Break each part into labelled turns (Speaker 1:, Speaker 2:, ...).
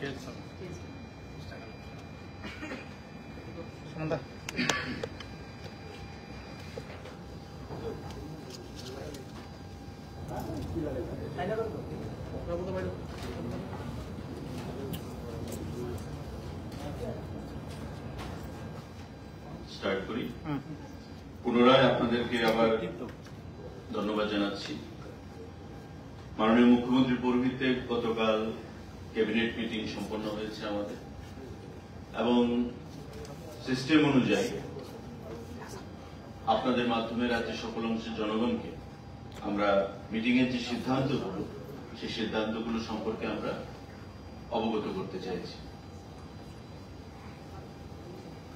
Speaker 1: ಕೇಳ್ಸಲ್ಲ ಸಂದ সম্পন্ন হয়েছে আমাদের। এবং সিস্টেম অনুযায়ী আপনাদের মাধ্যমে রাজ্যের সকল অংশের জনগণকে আমরা মিটিং এর যে সিদ্ধান্তগুলো, সেই সিদ্ধান্তগুলো সম্পর্কে আমরা অবগত করতে চাইছি।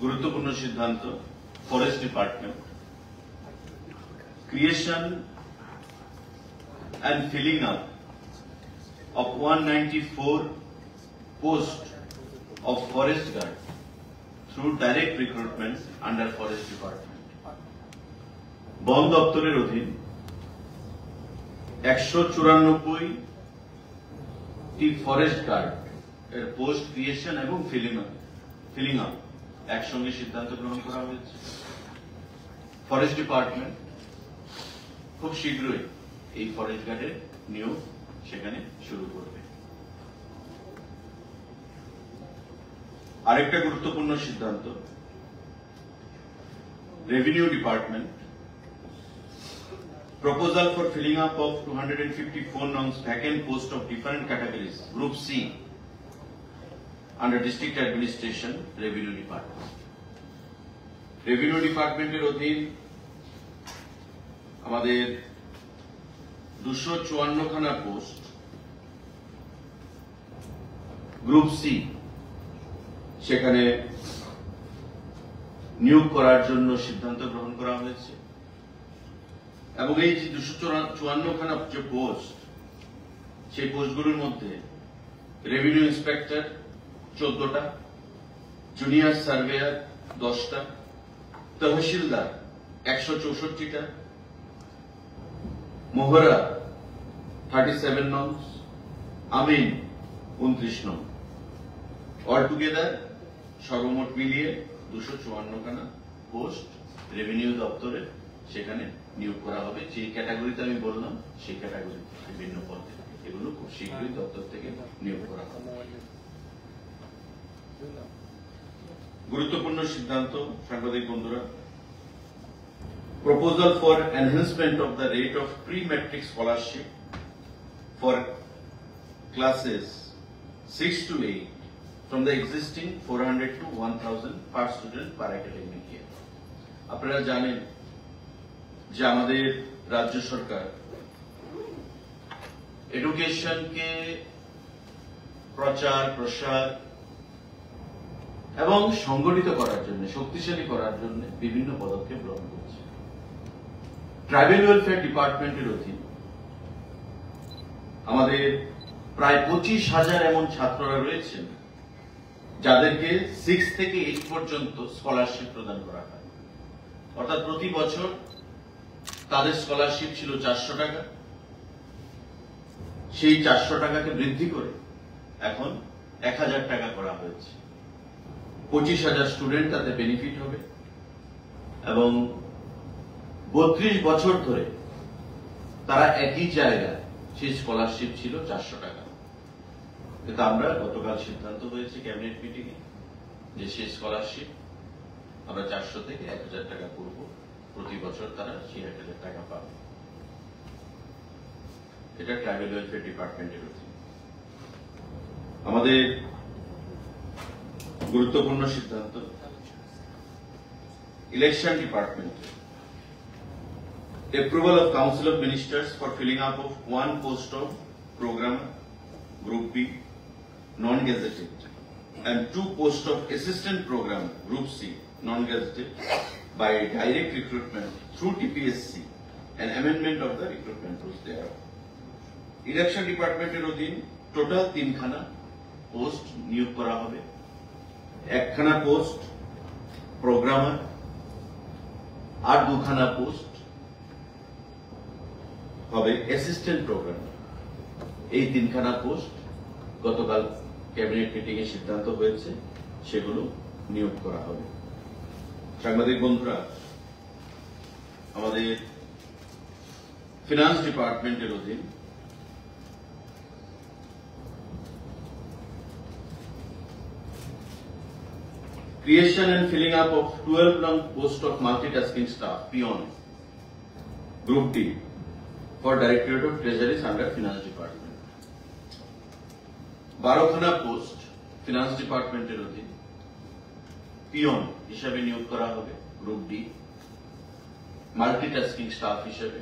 Speaker 1: গুরুত্বপূর্ণ সিদ্ধান্ত forest department creation and filling up of 194 posts of forest guard through direct recruitment under forest department. বন দপ্তরের অধীন একশো চুরানব্বই টি ফরেস্ট গার্ড এর পোস্ট ক্রিয়েশন এবং ফিলিং ফিলিং আপ একসঙ্গে সিদ্ধান্ত গ্রহণ করা হয়েছে ফরেস্ট ডিপার্টমেন্ট খুব শীঘ্রই এই ফরেস্ট গার্ডের নিয়োগ সেখানে শুরু করবে আরেকটা গুরুত্বপূর্ণ সিদ্ধান্ত। Revenue department proposal for filling up of two hundred and fifty four nos vacant post of different categories group C under district administration revenue department revenue ডিপার্টমেন্টের অধীন আমাদের দুশো চুয়ান্ন খানা পোস্ট গ্রুপ সি সেখানে নিয়োগ করার জন্য সিদ্ধান্ত গ্রহণ করা হয়েছে। এবং এই যে দুশো চুয়ান্ন খানা যে পোস্ট, সেই পোস্টগুলোর মধ্যে রেভিনিউ ইন্সপেক্টর চোদ্দটা, জুনিয়র সার্ভেয়ার দশটা, তহসিলদার একশো চৌষট্টিটা, মোহরা থার্টি সেভেন নংস আমিন উনত্রিশ নং। অল টুগেদার সর্বমোট মিলিয়ে দুশো চুয়ান্ন খানা পোস্ট রেভিনিউ দপ্তরে সেখানে নিয়োগ করা হবে। যে ক্যাটাগরিতে আমি বললাম, সেই ক্যাটাগরি বিভিন্ন পদে এগুলো খুব শীঘ্রই দপ্তর থেকে নিয়োগ করা হবে। গুরুত্বপূর্ণ সিদ্ধান্ত, সাংবাদিক বন্ধুরা। Proposal for enhancement of the rate of pre-matric scholarship for classes 6 to 8 from the existing 400 to 1000 per student per academic year. আপনারা জানেন যে আমাদের রাজ্য সরকার এডুকেশনকে প্রচার, প্রসার এবং সংগঠিত করার জন্য, শক্তিশালী করার জন্য বিভিন্ন পদক্ষেপ গ্রহণ করছে ট্রাইবেল ওয়েলফেয়ার ডিপার্টমেন্টের অধীন আমাদের প্রায় পঁচিশ হাজার এমন ছাত্ররা রয়েছেন যাদেরকে সিক্স থেকে এইট পর্যন্ত স্কলারশিপ প্রদান করা হয়। অর্থাৎ প্রতি বছর তাদের স্কলারশিপ ছিল চারশো টাকা। সেই চারশো টাকাকে বৃদ্ধি করে এখন এক হাজার টাকা করা হয়েছে। পঁচিশ হাজার স্টুডেন্ট তাতে বেনিফিট হবে এবং বত্রিশ বছর ধরে তারা একই জায়গায় সেই স্কলারশিপ ছিল চারশো টাকা। কিন্তু আমরা গতকাল সিদ্ধান্ত হয়েছে ক্যাবিনেট মিটিং এ যে সেই স্কলারশিপ আমরা চারশো থেকে এক হাজার টাকা করব। প্রতি বছর তারা সেই এক হাজার টাকা পাবে। এটা ট্রাইবেল ওয়েলফেয়ার ডিপার্টমেন্টের অধীন আমাদের গুরুত্বপূর্ণ সিদ্ধান্ত election department approval of Council of Ministers for filling up of one post of programmer, Group B, non-gazetted, and two posts of assistant programmer, Group C, non-gazetted, by direct recruitment through TPSC, and amendment of the recruitment rules thereof. ইলেকশন ডিপার্টমেন্টের অধীন total তিনখানা post নিয়োগ করা হবে একখানা post programmer আর দুখানা post হবে অ্যাসিস্ট্যান্ট প্রোগ্রাম এই তিনখানা পোস্ট গতকাল ক্যাবিনেট মিটিং এ সিদ্ধান্ত হয়েছে, সেগুলো নিয়োগ করা হবে। সাংবাদিক বন্ধুরা, আমাদের ফিনান্স ডিপার্টমেন্টের অধীন creation and filling up of twelve no post of multitasking staff peon group D for directorate of treasuries under finance department বারোখানা post finance ডিপার্টমেন্টের অধীন পিয়ন হিসাবে নিয়োগ করা হবে গ্রুপ ডি মাল্টিটাস্কিং স্টাফ হিসেবে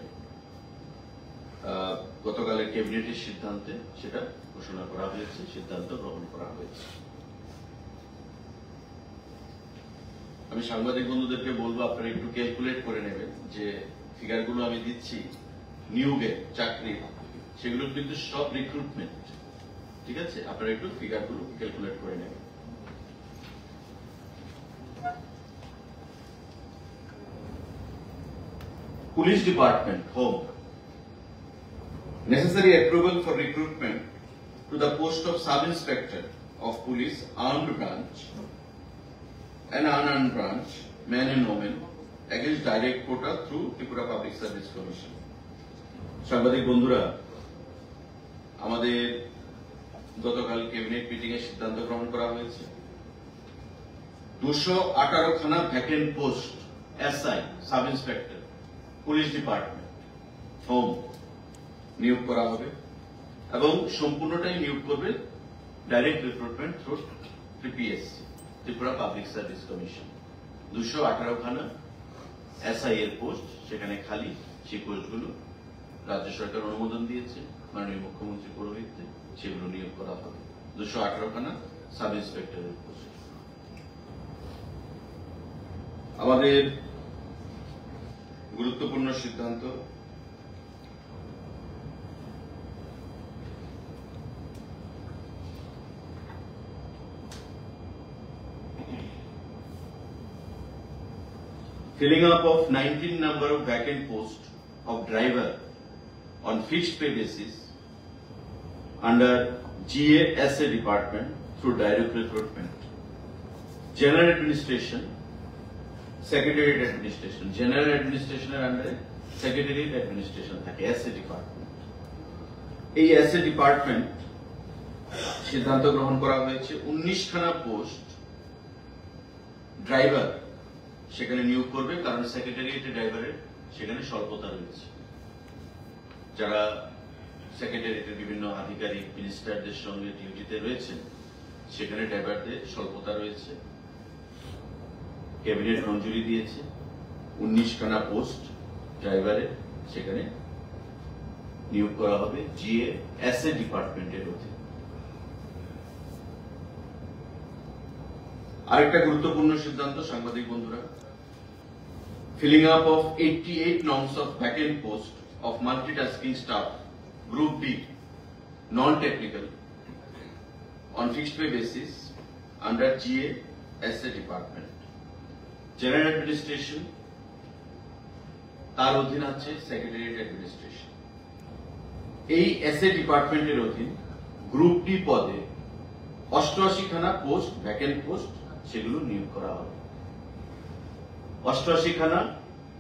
Speaker 1: গতকালের ক্যাবিনেটের সিদ্ধান্তে সেটা ঘোষণা করা হয়েছে, সিদ্ধান্ত গ্রহণ করা হয়েছে। আমি সাংবাদিক বন্ধুদেরকে বলব, আপনারা একটু ক্যালকুলেট করে নেবেন যে ফিগারগুলো আমি দিচ্ছি, নিয়োগে চাকরি সেগুলো কিন্তু সব রিক্রুটমেন্ট ঠিক আছে আপনারা একটু ফিগারগুলো ক্যালকুলেট করে নেবেন police department home necessary approval for recruitment to the post of sub-inspector of police armed branch and unarmed branch, men and women, against direct quota through Tripura Public Service Commission. সাংবাদিক বন্ধুরা আমাদের গতকাল cabinet meeting এ সিদ্ধান্ত গ্রহণ করা হয়েছে। দুশো আঠারো খানা vacant post SI sub inspector police department home নিয়োগ করা হবে এবং সম্পূর্ণটাই নিয়োগ করবে direct recruitment through TPSC Tripura public service commission দুশো আঠারো খানা এসআই এর পোস্ট সেখানে খালি সেই পোস্টগুলো রাজ্য সরকার অনুমোদন দিয়েছে, মাননীয় মুখ্যমন্ত্রী পৌরোহিত্যে সেগুলো নিয়োগ করা হবে দুশো আঠারো খানা সাব ইন্সপেক্টরের পোস্ট আমাদের গুরুত্বপূর্ণ সিদ্ধান্ত filling up of 19 number of vacant posts of driver on fixed pay basis under GASA department through direct recruitment. General administration, secretariat administration, general administration under secretariat administration থাকে এসএ ডিপার্টমেন্ট এই SA department সিদ্ধান্ত গ্রহণ করা হয়েছে উনিশ খানা post driver সেখানে নিয়োগ করবে কারণ সেক্রেটারিয়েটে ড্রাইভারের সেখানে স্বল্পতা রয়েছে যারা সেক্রেটারিয়েটের বিভিন্ন আধিকারিক মিনিস্টারদের সঙ্গে ডিউটিতে রয়েছেন। সেখানে ড্রাইভারদের স্বল্পতা রয়েছে। ক্যাবিনেট মঞ্জুরি দিয়েছে। উনিশ খানা পোস্ট ড্রাইভারের সেখানে নিয়োগ করা হবে জিএ এস এ ডিপার্টমেন্টের অধীনে। আরেকটা গুরুত্বপূর্ণ সিদ্ধান্ত, সাংবাদিক বন্ধুরা। Feeling filling up of 88 norms of vacant post of multitasking staff group B, non-technical, on fixed pay basis under GA SA department. General administration, তার অধীন আছে সেক্রেটারিয়েট অ্যাডমিনিস্ট্রেশন এই এসএ ডিপার্টমেন্টের অধীন গ্রুপ ডি পদে অষ্টআশি খানা পোস্ট ভ্যাকেন্ট পোস্ট সেগুলো নিয়োগ করা হবে। অষ্টআশি খানা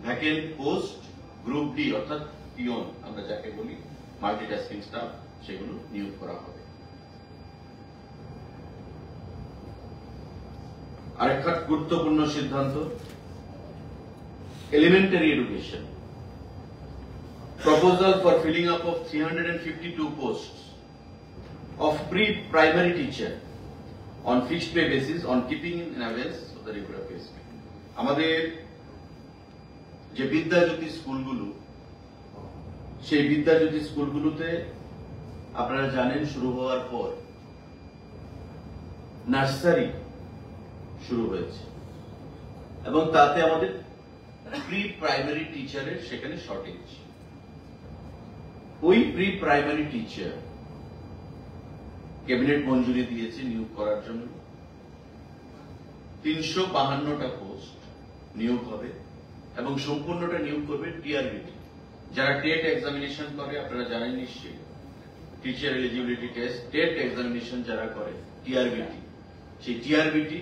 Speaker 1: ভ্যাকেন্ট পোস্ট গ্রুপ ডি অর্থাৎ পিওন আমরা যাকে বলি মাল্টিটাস্কিং স্টাফ সেগুলো নিয়োগ করা হবে আরেকটা গুরুত্বপূর্ণ সিদ্ধান্ত elementary education proposal for filling up of 352 posts of pre-primary teacher on fixed pay basis on keeping in avance of the regular pay scale. আমাদের যে বিদ্যাজ্যোতি স্কুলগুলো সেই বিদ্যাজ্যোতি স্কুলগুলোতে আপনারা জানেন শুরু হওয়ার পর নার্সারি শুরু হয়েছে। এবং তাতে আমাদের প্রি প্রাইমারি টিচারের সেখানে শর্টেজ ওই প্রি প্রাইমারি টিচার ক্যাবিনেট মঞ্জুরি দিয়েছে নিয়োগ করার জন্য। তিনশো বাহান্নটা পোস্ট নিয়োগ হবে এবং সম্পূর্ণটা নিয়োগ করবে টিআরবিটি যারা টেট এক্সামিনেশন করে, আপনারা জানেন নিশ্চয়ই। Teacher eligibility test TET examination যারা করে টিআরবিটি সেই টিআরবিটি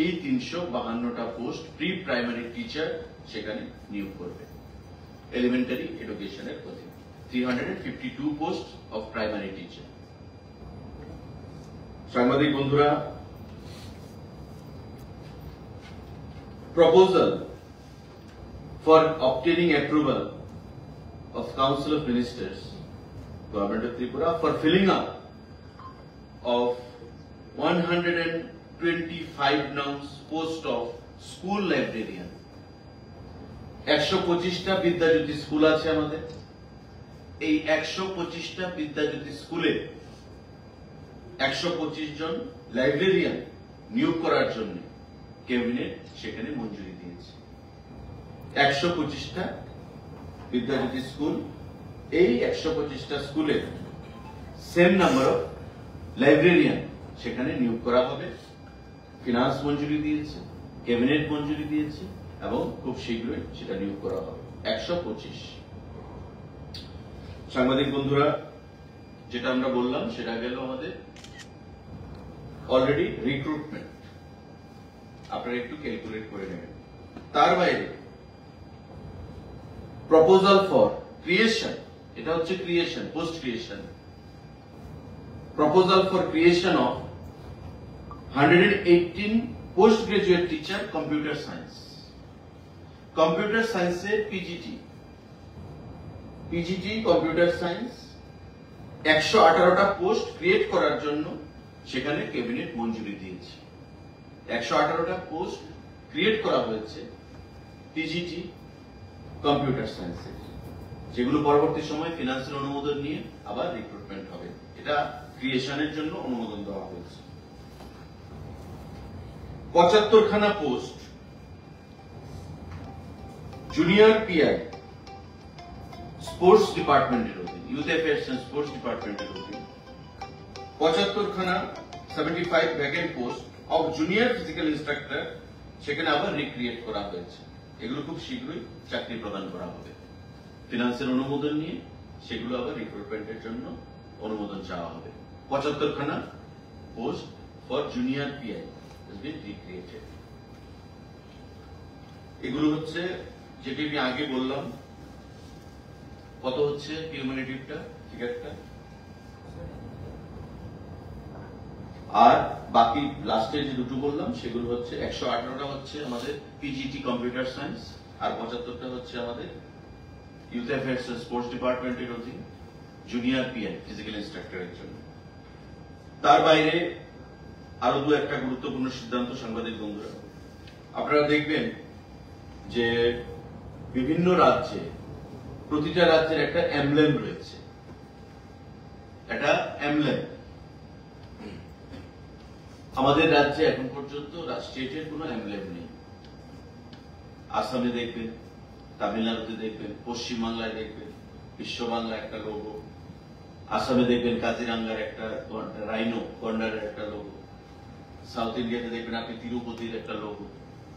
Speaker 1: এই তিনশো বাহান্নটা পোস্ট প্রি প্রাইমারি টিচার সেখানে নিয়োগ করবে। এলিমেন্টারি এডুকেশনের প্রতি। Three fifty two post of primary teacher সাংবাদিক বন্ধুরা, proposal for obtaining approval of Council of Ministers, Government of Tripura, for filling up of 125 nouns post of school librarian. একশো পঁচিশটা Vidyajyoti school আছে আমাদের এই একশো পঁচিশটা বিদ্যাজ্যোতি স্কুলে একশো পঁচিশ জন লাইব্রেরিয়ান নিয়োগ করার জন্য ক্যাবিনেট সেখানে মঞ্জুরি দিয়েছে একশো পঁচিশটা বিদ্যাজ্যোতি স্কুল, এই একশো পঁচিশটা স্কুলে সেম নাম্বার অফ লাইব্রেরিয়ান সেখানে নিয়োগ করা হবে। ফিনান্স মঞ্জুরি দিয়েছে ক্যাবিনেট মঞ্জুরি দিয়েছে এবং খুব শীঘ্রই সেটা নিয়োগ করা হবে, একশো পঁচিশ। সাংবাদিক বন্ধুরা, যেটা আমরা বললাম সেটা গেল আমাদের অলরেডি রিক্রুটমেন্ট আপনারা একটু ক্যালকুলেট করে নেবেন। তার বাইরে প্রপোজাল ফর ক্রিয়েশন এটা হচ্ছে creation post creation proposal for creation of hundred post graduate teacher computer science computer সায়েন্সে পিজিটি পিজিটি কম্পিউটার সায়েন্স একশো আঠারোটা পোস্ট ক্রিয়েট করার জন্য সেখানে ক্যাবিনেট মঞ্জুরি দিয়েছে। একশো আঠারোটা পোস্ট ক্রিয়েট করা হয়েছে পিজিটি কম্পিউটার সায়েন্সের যেগুলো পরবর্তী সময় ফিনান্সের অনুমোদন নিয়ে আবার রিক্রুটমেন্ট হবে। এটা ক্রিয়েশনের জন্য অনুমোদন দেওয়া হয়েছে। পঁচাত্তর খানা পোস্ট জুনিয়র পিআই স্পোর্টস ডিপার্টমেন্টের অধীন ইউথ অ্যাফেয়ার্স এন্ড স্পোর্টস ডিপার্টমেন্টের অধীন পঁচাত্তর খানা seventy five vacant post of junior physical instructor সেখানে আবার রিক্রিয়েট করা হয়েছে। এগুলো খুব শীঘ্রই চাকরি প্রদান করা হবে। ফিনান্সের অনুমোদন নিয়ে সেগুলো আবার রিক্রুটমেন্টের জন্য অনুমোদন চাওয়া হবে। পঁচাত্তর খানা post for junior PI recreated এগুলো হচ্ছে যেটি আমি আগে বললাম। কত হচ্ছে কিউমিনেটিভটা ফিগারটা আর বাকি লাস্টে যে দুটো বললাম, সেগুলো হচ্ছে একশো আঠারোটা হচ্ছে আমাদের পিজিটি কম্পিউটার সায়েন্স আর পঁচাত্তরটা হচ্ছে আমাদের ইউথ অ্যাফেয়ার্স স্পোর্টস ডিপার্টমেন্টের অধীন জুনিয়র পিএন ফিজিক্যাল ইনস্ট্রাক্টরের জন্য। তার বাইরে আরও দু একটা গুরুত্বপূর্ণ সিদ্ধান্ত সাংবাদিক বন্ধুরা। আপনারা দেখবেন যে বিভিন্ন রাজ্যে, প্রতিটা রাজ্যের একটা এমব্লেম রয়েছে। একটা এমব্লেম আমাদের রাজ্যে এখন পর্যন্ত স্টেটের কোনো এমব্লেম নেই। আসামে দেখবেন, তামিলনাড়ুতে দেখবেন, পশ্চিমবাংলায় দেখবেন বিশ্ব বাংলা একটা লোগো আসামে দেখবেন, কাজিরাঙ্গার একটা রাইনো গন্ডারের একটা লোগো সাউথ ইন্ডিয়াতে দেখবেন, আপনি তিরুপতির একটা লোগো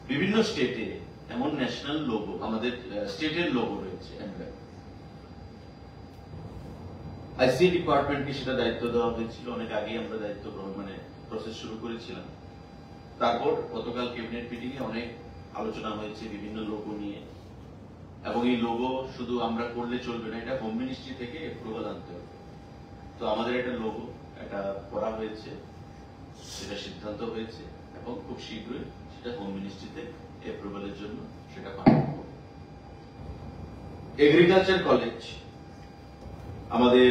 Speaker 1: বিভিন্ন স্টেটে এমন ন্যাশনাল লোগো আমাদের স্টেটের লোগো রয়েছে এমব্লেম আইসি ডিপার্টমেন্টকে সেটা দায়িত্ব দেওয়া হয়েছিল, অনেক আগে আমরা দায়িত্ব গ্রহণ মানে প্রসেস শুরু করেছিলাম। তারপর গতকাল ক্যাবিনেট মিটিং এ অনেক আলোচনা হয়েছে বিভিন্ন লোগো নিয়ে। এবং এই লোগো শুধু আমরা করলে চলবে না, এটা হোম মিনিস্ট্রি থেকে অ্যাপ্রুভাল আনতে হবে। তো আমাদের একটা লোগো এটা করা হয়েছে, সেটা সিদ্ধান্ত হয়েছে, এবং খুব শীঘ্রই সেটা হোম মিনিস্ট্রিতে অ্যাপ্রুভালের জন্য সেটা পাঠানো এগ্রিকালচার কলেজ আমাদের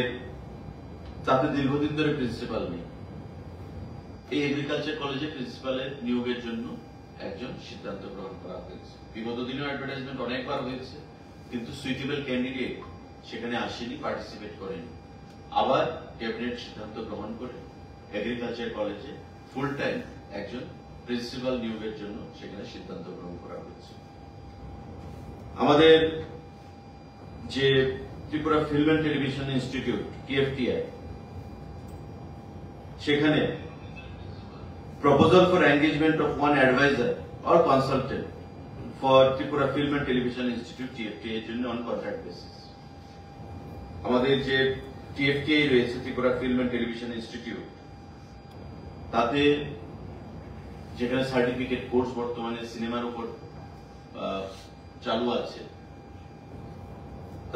Speaker 1: তাতে দীর্ঘদিন ধরে প্রিন্সিপাল নেই। এই এগ্রিকালচার কলেজে প্রিন্সিপালের নিয়োগের জন্য একজন সিদ্ধান্ত গ্রহণ করা হয়েছে। বিগত দিনেও অ্যাডভার্টাইজমেন্ট অনেকবার হয়েছে, কিন্তু সুইটেবল ক্যান্ডিডেট সেখানে আসেনি পার্টিসিপেট করেনি। আবার ক্যাবিনেট সিদ্ধান্ত গ্রহণ করে এগ্রিকালচার কলেজে ফুল টাইম একজন প্রিন্সিপাল নিয়োগের জন্য সেখানে সিদ্ধান্ত গ্রহণ করা হয়েছে। আমাদের যে Tripura film and television institute TFTI সেখানে proposal for engagement of one advisor or consultant for Tripura Film and Television Institute TFTA এর জন্য on contract basis. আমাদের যে টিএফটিআই রয়েছে Tripura film and television institute তাতে যেখানে সার্টিফিকেট কোর্স বর্তমানে সিনেমার উপর চালু আছে,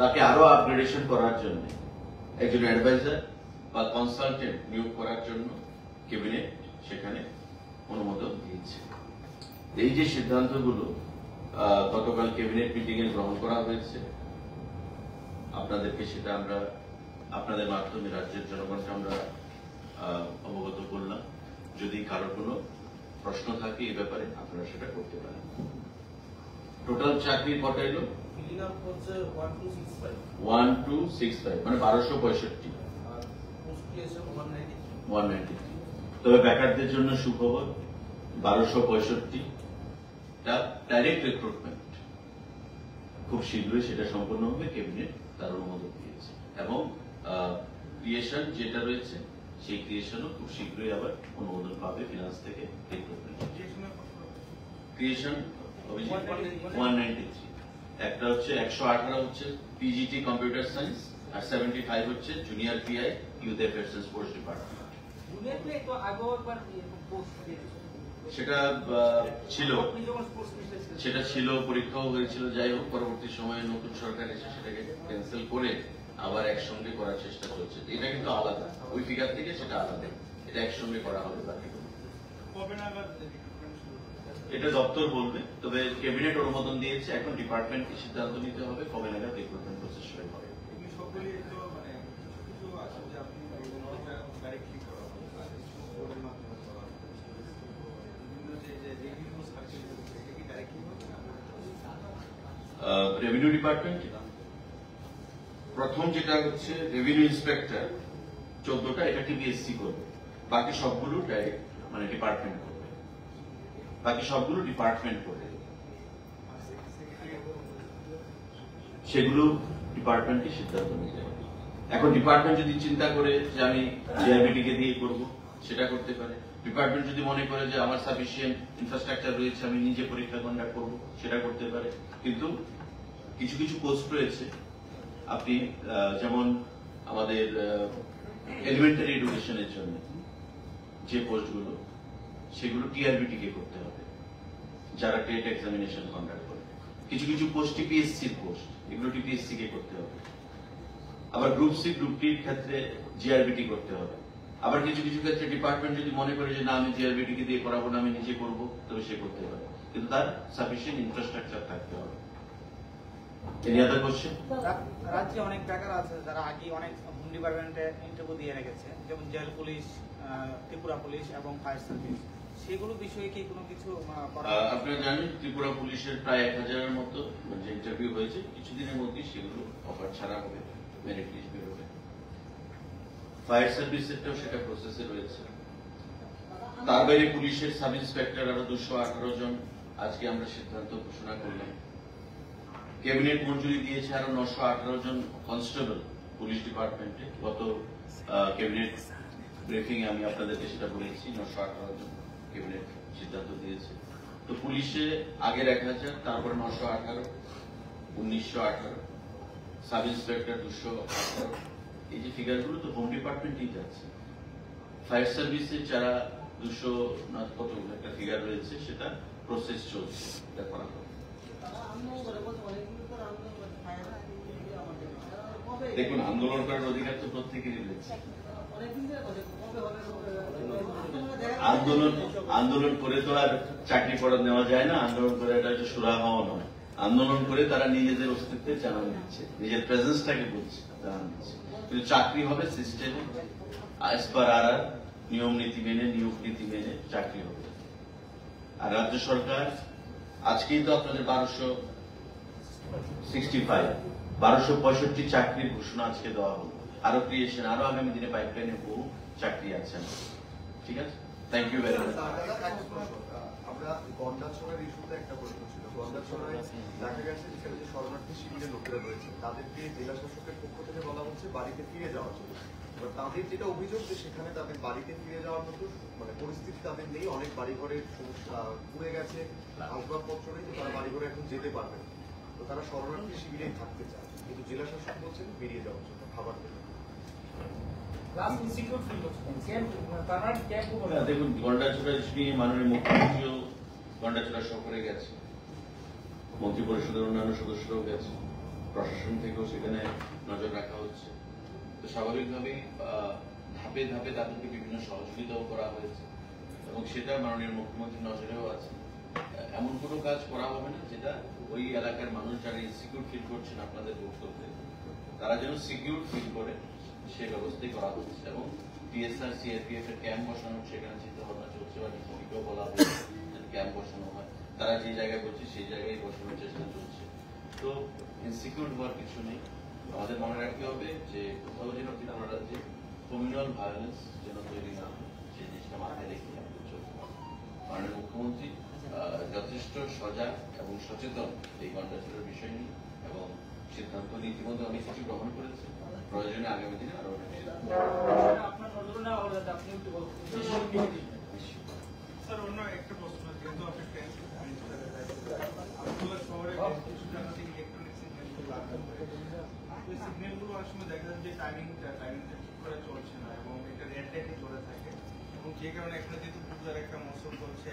Speaker 1: তাকে আরও আপগ্রেডেশন করার জন্য একজন অ্যাডভাইজার বা কনসালটেন্ট নিয়োগ করার জন্য ক্যাবিনেট সেখানে অনুমোদন দিয়েছে। এই যে সিদ্ধান্তগুলো গতকাল ক্যাবিনেট মিটিং এ গ্রহণ করা হয়েছে আপনাদেরকে সেটা আমরা আপনাদের মাধ্যমে রাজ্যের জনগণকে আমরা অবগত করলাম। যদি কারও কোনো প্রশ্ন থাকে এই ব্যাপারে আপনারা সেটা করতে পারেন। টোটাল চাকরি কটা এলো
Speaker 2: ওয়ান টু সিক্স ফাইভ
Speaker 1: মানে বারোশো পঁয়ষট্টি।
Speaker 2: ওয়ান নাইনটি
Speaker 1: তবে বেকারদের জন্য সুখবর বারোশো পঁয়ষট্টি ডাইরেক্ট রিক্রুটমেন্ট খুব শীঘ্রই সেটা সম্পন্ন হবে ক্যাবিনেট তার অনুমোদন দিয়েছে। এবং ক্রিয়েশন যেটা রয়েছে সেই ক্রিয়েশনও খুব শীঘ্রই আবার অনুমোদন পাবে ফিনান্স থেকে recruitment creation one ninety three একটা হচ্ছে একশো আঠারো হচ্ছে পিজিটি কম্পিউটার সায়েন্স আর সেভেন্টি ফাইভ হচ্ছে junior PI youth affairs sports department সেটা ছিল। সেটা ছিল পরীক্ষাও হয়েছিল যাই হোক পরবর্তী সময়ে নতুন সরকার এসে সেটাকে ক্যান্সেল করে আবার একসঙ্গে করার চেষ্টা চলছে। এটা কিন্তু আলাদা। ওই ফিগার থেকে সেটা আলাদা। এটা একসঙ্গে করা হবে? এটা দপ্তর বলবে। তবে ক্যাবিনেট অনুমোদন দিয়েছে। এখন ডিপার্টমেন্টকে সিদ্ধান্ত নিতে হবে কবে নাগাদ রিক্রুটমেন্ট প্রসেস শুরু হবে
Speaker 2: এগুলি সবগুলি তো মানে কিছু কিছু আছে যে আপনি ডাইরেক্টলি করা হবে আর কিছু বোর্ডের মাধ্যমে করা হবে বিভিন্ন যে যে রেভিনিউ সার্কেল এটা কি ডাইরেক্টলি হবে না
Speaker 1: রেভিনিউ ডিপার্টমেন্ট প্রথম যেটা হচ্ছে রেভিনিউ ইন্সপেক্টর চোদ্দটা এটা টিবিএসসি করবে। বাকি সবগুলো ডাইরেক্ট মানে ডিপার্টমেন্ট করবে। বাকি সবগুলো ডিপার্টমেন্ট করবে সেগুলো ডিপার্টমেন্টকে সিদ্ধান্ত নিতে হবে। এখন ডিপার্টমেন্ট যদি চিন্তা করে যে আমি জিআরবিটি কে দিয়ে করব, সেটা করতে পারে। ডিপার্টমেন্ট যদি মনে করে যে আমার সাফিসিয়েন্ট ইনফ্রাস্ট্রাকচার রয়েছে, আমি নিজে পরীক্ষা কন্ডাক্ট করব, সেটা করতে পারে। কিন্তু কিছু কিছু পোস্ট রয়েছে। আপনি যেমন আমাদের এলিমেন্টারি এডুকেশনের জন্য যে পোস্টগুলো সেগুলো টিআরবিটি কে করতে হবে, যারা টেট এক্সামিনেশন কন্ডাক্ট করে। কিছু কিছু পোস্ট টিপিএসসির পোস্ট এগুলো টিপিএসসি কে করতে হবে। আবার গ্রুপ সি গ্রুপ টির ক্ষেত্রে জিআরবিটি করতে হবে। আবার কিছু কিছু ক্ষেত্রে ডিপার্টমেন্ট যদি মনে করে যে, না, আমি জিআরবিটি কে দিয়ে করাবো না, আমি নিজে করব, তবে সে করতে পারে। কিন্তু তার সাফিসিয়েন্ট ইনফ্রাস্ট্রাকচার থাকতে হবে।
Speaker 3: রাজ্যে অনেক বেকার আছে যারা আগে অনেক হোম ডিপার্টমেন্টে ইন্টারভিউ দিয়ে রেখেছে যেমন জেল পুলিশ ত্রিপুরা পুলিশ এবং ফায়ার সার্ভিস সেগুলো বিষয়ে কি কোনো কিছু
Speaker 1: আপনারা জানেন ত্রিপুরা পুলিশের প্রায় এক হাজারের মতো যে ইন্টারভিউ হয়েছে কিছুদিনের মধ্যেই সেগুলো অফার ছাড়া হবে মেরিট লিস্ট বেরোবে ফায়ার সার্ভিসেরটাও সেটা প্রসেসে রয়েছে। তার বাইরে পুলিশের সাব ইন্সপেক্টর আরও দুশো আঠারো জন আজকে আমরা সিদ্ধান্ত ঘোষণা করলাম। ক্যাবিনেট মঞ্জুরি দিয়েছে আরও নশো আঠারো জন কনস্টেবল পুলিশ ডিপার্টমেন্টে। গত ক্যাবিনেট ব্রিফিং আমি আপনাদেরকে সেটা বলেছি, নশো আঠারো জন ক্যাবিনেট সিদ্ধান্ত দিয়েছে। তো পুলিশে আগের এক হাজার তারপরে নশো আঠারো, উনিশশো আঠারো, সাব ইন্সপেক্টর দুশো আঠারো। এই যে ফিগারগুলো তো হোম ডিপার্টমেন্টেই যাচ্ছে। ফায়ার সার্ভিসের যারা দুশো কত একটা ফিগার রয়েছে, সেটা প্রসেস চলছে, এটা করা হবে দেখুন, আন্দোলন করার অধিকার তো প্রত্যেকেরই রয়েছে। আন্দোলন আন্দোলন করে তো আর চাকরি পড়া নেওয়া যায় না, আন্দোলন করে এটা হচ্ছে হওয়া নয়। আন্দোলন করে তারা নিজেদের অস্তিত্বের জানান দিচ্ছে, নিজের প্রেজেন্সটাকে বুঝছে জানান দিচ্ছে। কিন্তু চাকরি হবে সিস্টেমে পার আর নিয়ম নীতি মেনে, নিয়োগ নীতি মেনে চাকরি হবে। আর রাজ্য সরকার, আজকেই তো আপনাদের বারোশো সিক্সটি ফাইভ বারোশো পঁয়ষট্টি চাকরির ঘোষণা আজকে দেওয়া হলো। আরও ক্রিয়েশন আরও আগামী দিনে পাইপলাইনে বহু চাকরি আছে। ঠিক আছে? থ্যাংক ইউ ভেরি মাচ
Speaker 4: আমরা গন্ডাছড়ার ইস্যুতে একটা প্রশ্ন ছিল। গন্ডাছড়ায় দেখা গেছে যেখানে যে শরণার্থী শিবিরের লোকেরা রয়েছে তাদেরকে জেলা শাসকের পক্ষ থেকে বলা হচ্ছে বাড়িতে ফিরে যাওয়ার জন্য। এবার তাদের যেটা অভিযোগ যে সেখানে তাদের বাড়িতে ফিরে যাওয়ার মতো মানে পরিস্থিতি তাদের নেই। অনেক বাড়িঘরের সমস্যা পুড়ে গেছে। আসবাবপত্র নেই তারা বাড়িঘরে এখন যেতে পারবে না। তো তারা শরণার্থী শিবিরেই থাকতে চায়। কিন্তু জেলা শাসক বলছেন বেরিয়ে যাওয়ার জন্য খাবার
Speaker 1: দেখুন গন্ডাছড়া নিয়ে মাননীয় মুখ্যমন্ত্রীও গন্ডাছড়া সফরে গেছে। মন্ত্রী পরিষদের অন্যান্য সদস্যরাও গেছে। প্রশাসন থেকেও সেখানে নজর রাখা হচ্ছে। তো স্বাভাবিকভাবেই আহ, ধাপে ধাপে তাদেরকে বিভিন্ন সহযোগিতাও করা হয়েছে। এবং সেটা মাননীয় মুখ্যমন্ত্রীর নজরেও আছে। এমন কোনো কাজ করা হবে না যেটা ওই এলাকার মানুষ যারা ইনসিকিউর ফিল করছেন আপনাদের বক্তব্যে, তারা যেন সিকিউর ফিল করে সে ব্যবস্থাই করা হচ্ছে এবং টিএসআর সিআরপিএফ এর ক্যাম্প বসানো সেখানে চিন্তা ভাবনা চলছে বা ডিসিকেও বলা হয়েছে ক্যাম্প বসানো হয়। তারা যে জায়গায় বলছে সেই জায়গায় বসানোর চেষ্টা চলছে। তো ইনসিকিউর হওয়ার কিছু নেই। আমাদের মনে রাখতে হবে যে কোথাও যেন ত্রিপুরা রাজ্যে কমিউনাল ভায়োলেন্স যেন তৈরি না সেই জিনিসটা মাথায় রেখে চলতে মাননীয় মুখ্যমন্ত্রী যথেষ্ট সজাগ এবং সচেতন এই গণতন্ত্রের বিষয় নিয়ে এবং সিদ্ধান্ত নিয়ে ইতিমধ্যে অনেক কিছু গ্রহণ করেছে। প্রয়োজনে আগামী দিনে আরও অনেক
Speaker 2: স্যার অন্য একটা প্রশ্ন যেহেতু আপনি আবদুল্লাহ শহরে ওই সিগন্যালগুলো সময় দেখা যায় যে টাইমিংটা টাইমিংটা ঠিক করে চলছে না এবং এটা রেড লাইটে চলে থাকে। এবং যে কারণে এখানে যেহেতু পূজার একটা মৌসুম চলছে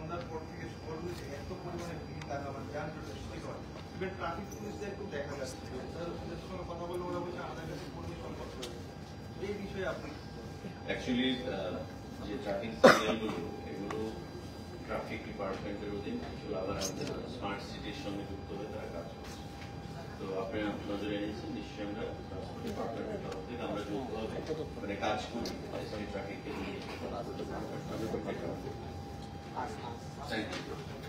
Speaker 2: সন্ধ্যার পর থেকে শহরগুলিতে এত পরিমাণে ভিড় লাগা মানে যানজট সৃষ্টি করে ইভেন ট্রাফিক পুলিশদের খুব দেখা যাচ্ছে। তারা ওদের সঙ্গে কথা বলে ওরা বলছে, আমাদের কাছে কর্মী সংকট রয়েছে এই বিষয়ে আপনি
Speaker 1: অ্যাকচুয়ালি যে ট্রাফিক সিগন্যালগুলো এগুলো ট্রাফিক ডিপার্টমেন্টের অধীন কিছু আবার আমাদের স্মার্ট সিটির সঙ্গে যুক্ত হয়ে তারা কাজ করছে। তো আপনি নজরে এনেছেন, নিশ্চয়ই আমরা ট্রান্সপোর্ট ডিপার্টমেন্টের তরফ থেকে আমরা যৌথভাবে মানে কাজ করি ট্রাফিককে নিয়ে। Thank you